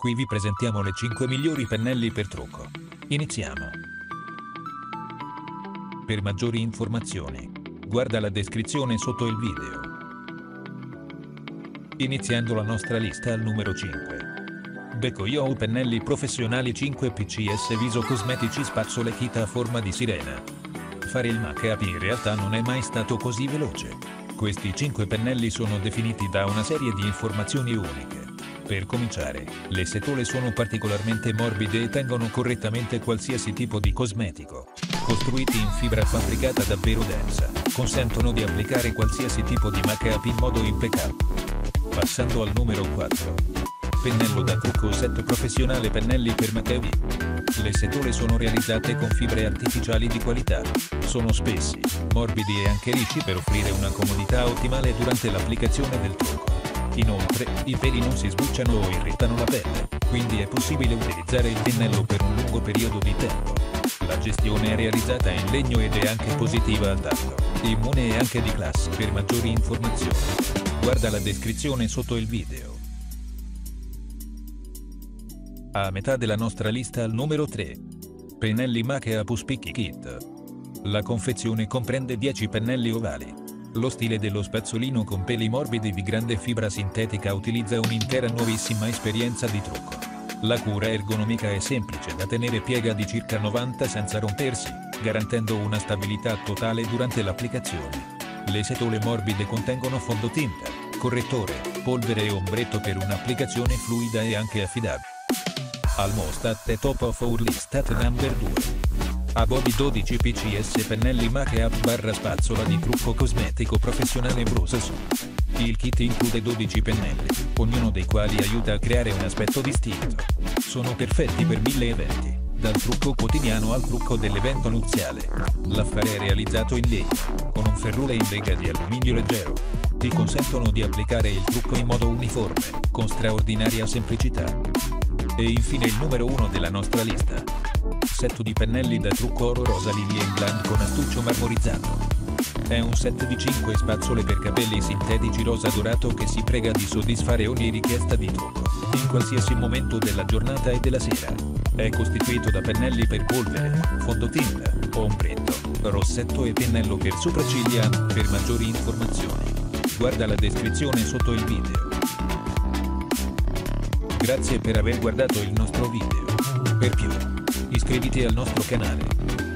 Qui vi presentiamo le 5 migliori pennelli per trucco. Iniziamo. Per maggiori informazioni, guarda la descrizione sotto il video. Iniziando la nostra lista al numero 5. Becco Yo pennelli professionali 5 PCS Viso Cosmetici spazzole Kita a forma di sirena. Fare il make-up in realtà non è mai stato così veloce. Questi 5 pennelli sono definiti da una serie di informazioni uniche. Per cominciare, le setole sono particolarmente morbide e tengono correttamente qualsiasi tipo di cosmetico. Costruiti in fibra fabbricata davvero densa, consentono di applicare qualsiasi tipo di make-up in modo impeccabile. Passando al numero 4. Pennello da trucco set professionale pennelli per make-up. Le setole sono realizzate con fibre artificiali di qualità. Sono spessi, morbidi e anche lisci per offrire una comodità ottimale durante l'applicazione del trucco. Inoltre, i peli non si sbucciano o irritano la pelle, quindi è possibile utilizzare il pennello per un lungo periodo di tempo. La gestione è realizzata in legno ed è anche positiva al tatto, immune e anche di classe. Per maggiori informazioni, guarda la descrizione sotto il video. A metà della nostra lista al numero 3. Pennelli Make Up Spicky Kit. La confezione comprende 10 pennelli ovali, lo stile dello spazzolino con peli morbidi di grande fibra sintetica utilizza un'intera nuovissima esperienza di trucco. La cura ergonomica è semplice da tenere piega di circa 90 senza rompersi, garantendo una stabilità totale durante l'applicazione. Le setole morbide contengono fondotinta, correttore, polvere e ombretto per un'applicazione fluida e anche affidabile. Almostat è top of our list at number 2. A Body 12 PCS pennelli make-up barra spazzola di trucco cosmetico professionale Brusasu. Il kit include 12 pennelli, ognuno dei quali aiuta a creare un aspetto distinto. Sono perfetti per mille eventi, dal trucco quotidiano al trucco dell'evento nuziale. L'affare è realizzato in legno, con un ferrule in lega di alluminio leggero. Ti consentono di applicare il trucco in modo uniforme, con straordinaria semplicità. E infine il numero 1 della nostra lista set di pennelli da trucco oro rosa Lily England con astuccio marmorizzato. È un set di 5 spazzole per capelli sintetici rosa dorato che si prega di soddisfare ogni richiesta di trucco, in qualsiasi momento della giornata e della sera. È costituito da pennelli per polvere, fondotinta, ombretto, rossetto e pennello per sopracciglia. Per maggiori informazioni, guarda la descrizione sotto il video. Grazie per aver guardato il nostro video. Per più iscriviti al nostro canale.